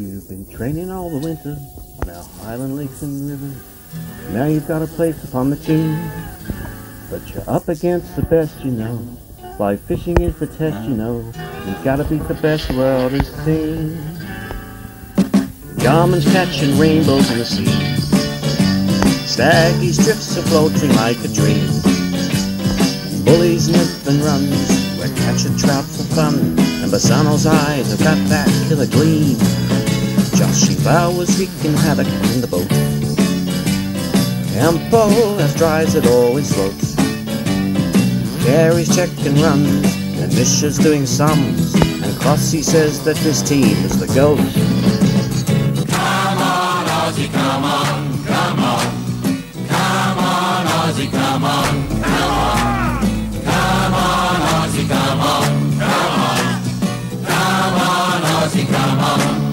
You've been training all the winter on our highland lakes and rivers. Now you've got a place upon the team, but you're up against the best you know. Fly fishing is the test, you know. You've got to beat the best the world has seen. Garmin's catching rainbows in the sea. Staggy's drifts are floating like a dream. Bullies nip and runs where catching trout for fun. And Bassano's eyes have got that killer gleam. I was wreaking havoc in the boat. Tempo as dry as it always floats. Gary's checking runs, and Misha's doing sums, and Crossy says that this team is the GOAT. Come on, Aussie, come on, come on. Come on, Aussie, come on, come on. Come on, Aussie, come on, come on. Come on, Aussie, come on.